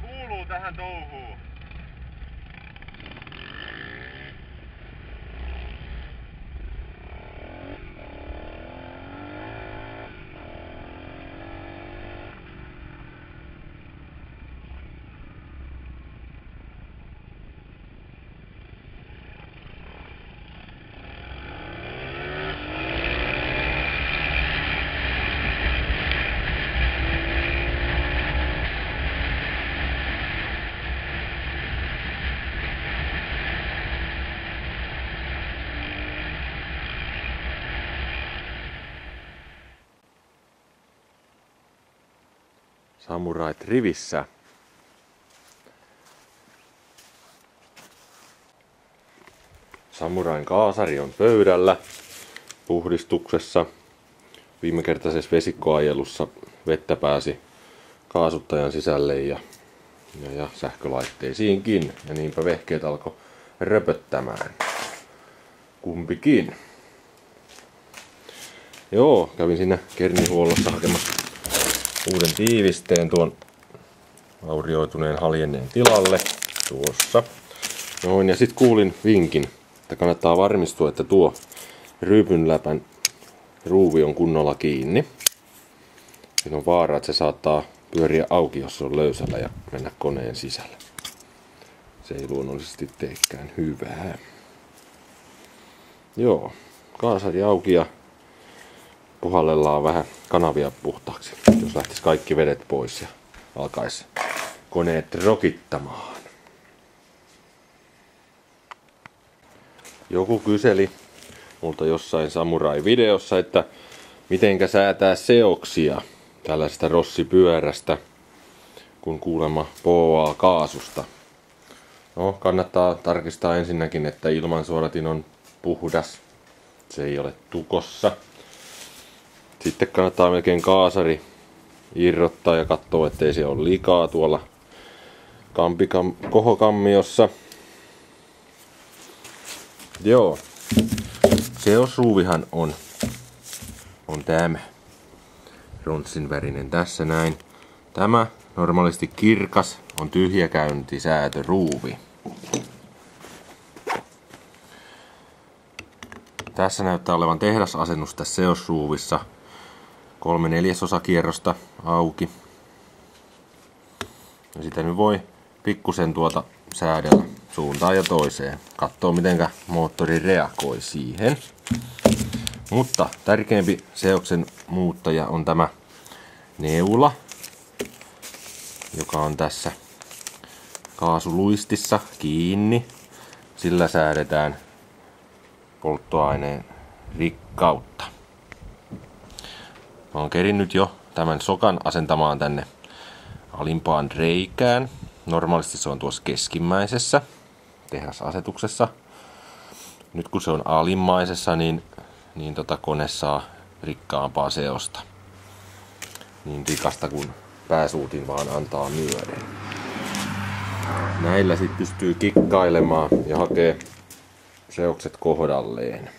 kuuluu tähän touhuun? Samurait rivissä. Samurain kaasari on pöydällä puhdistuksessa. Viimekertaisessa vesikkoajelussa vettä pääsi kaasuttajan sisälle ja, ja, ja sähkölaitteisiinkin. Ja niinpä vehkeet alkoi röpöttämään. Kumpikin. Joo, kävin siinä kernihuollossa hakemassa uuden tiivisteen tuon vaurioituneen haljenneen tilalle tuossa. Noin, ja sitten kuulin vinkin, että kannattaa varmistua, että tuo ryypynläpän ruuvi on kunnolla kiinni. Siinä on vaara, että se saattaa pyöriä auki, jos se on löysällä ja mennä koneen sisällä. Se ei luonnollisesti teekään hyvää. Joo, kaasari auki ja puhallellaan vähän kanavia puhtaaksi, jos lähtisi kaikki vedet pois ja alkaisi koneet rokittamaan. Joku kyseli multa jossain samurai-videossa, että mitenkä säätää seoksia tällaisesta rossipyörästä, kun kuulemma poaa kaasusta. No, kannattaa tarkistaa ensinnäkin, että ilmansuodatin on puhdas. Se ei ole tukossa. Sitten kannattaa melkein kaasari irrottaa ja katsoa, ettei se ole likaa tuolla kampikam, kohokammiossa. Joo. Seosruuvihan on, on tämä rontsin värinen tässä näin. Tämä normaalisti kirkas on tyhjäkäyntisäätöruuvi. Tässä näyttää olevan tehdasasennus tässä seosruuvissa kolme neljäsosa kierrosta auki. Ja sitä nyt voi pikkusen tuota säädellä suuntaan ja toiseen. Katsoo miten moottori reagoi siihen. Mutta tärkeämpi seoksen muuttaja on tämä neula, joka on tässä kaasuluistissa kiinni. Sillä säädetään polttoaineen rikkautta. Mä oon kerinnyt jo tämän sokan asentamaan tänne alimpaan reikään. Normaalisti se on tuossa keskimmäisessä tehdasasetuksessa. Nyt kun se on alimmaisessa, niin, niin tota kone saa rikkaampaa seosta. Niin rikasta kuin pääsuutin vaan antaa myöden. Näillä sitten pystyy kikkailemaan ja hakee seokset kohdalleen.